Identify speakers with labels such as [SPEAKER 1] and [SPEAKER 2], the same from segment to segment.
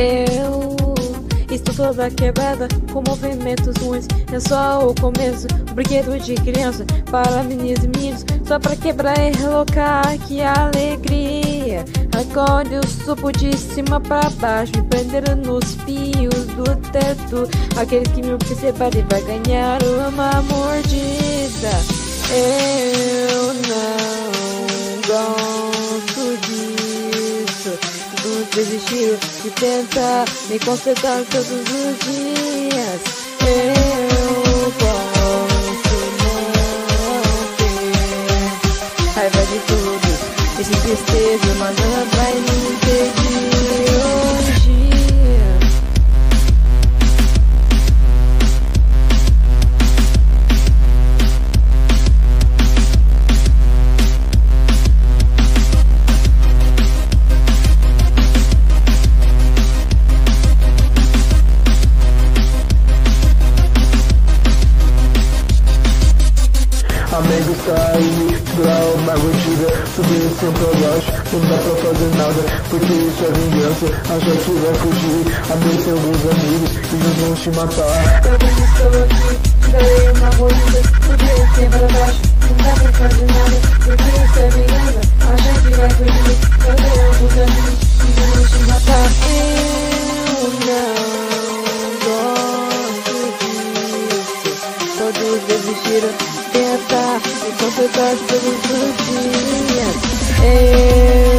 [SPEAKER 1] Eu toda quebrada com movimentos ruins. É só o começo, um brinquedo de criança para meninos e meninos. Só para quebrar e relocar, que alegria. Acorde o supo de cima para baixo, me prenderam nos fios do teto. Aquele que me observar vai ganhar uma mordida. Eu não de tentar me consertar todos os dias. Eu posso não ter raiva de tudo, esse tristeza, mas nada vai me impedir
[SPEAKER 2] Amigo sair pra uma rotina Subir sem baixo, não dá pra fazer nada Porque isso é vingança, acha que vai fugir tem alguns amigos, eles vão te matar.
[SPEAKER 1] Eu estou aqui, daí uma rotina Subir sem pra baixo, não dá pra fazer nada. Porque isso é vingança, acha que vai fugir tenho alguns amigos, eles vão te matar Eu não gosto disso Todos desistiram tentar me completar todos os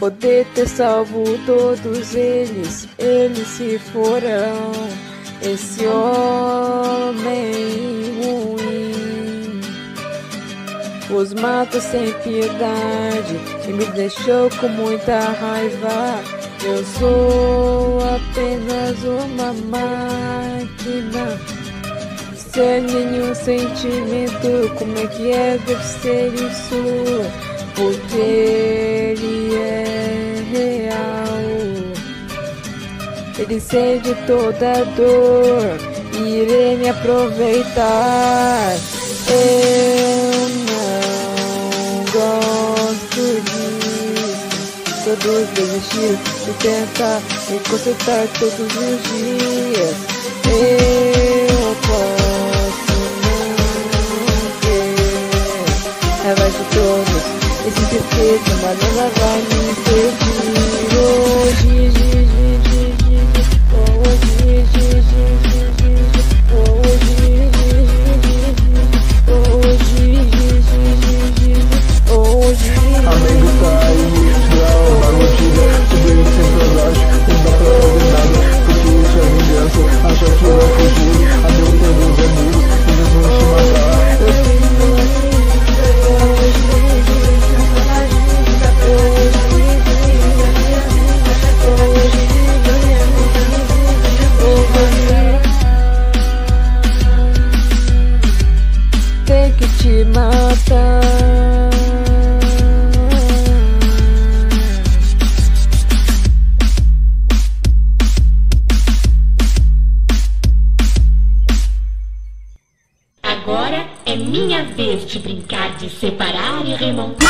[SPEAKER 1] Poder ter salvo todos eles, eles se foram. Esse homem ruim os mata sem piedade e me deixou com muita raiva. Eu sou apenas uma máquina sem nenhum sentimento. Como é que é deve ser isso? Porque ele é Ele sente toda dor irei me aproveitar. Eu não gosto disso. Todos desistiram de tentar me consertar todos os dias. Eu
[SPEAKER 3] Agora é minha vez de brincar de separar e remontar.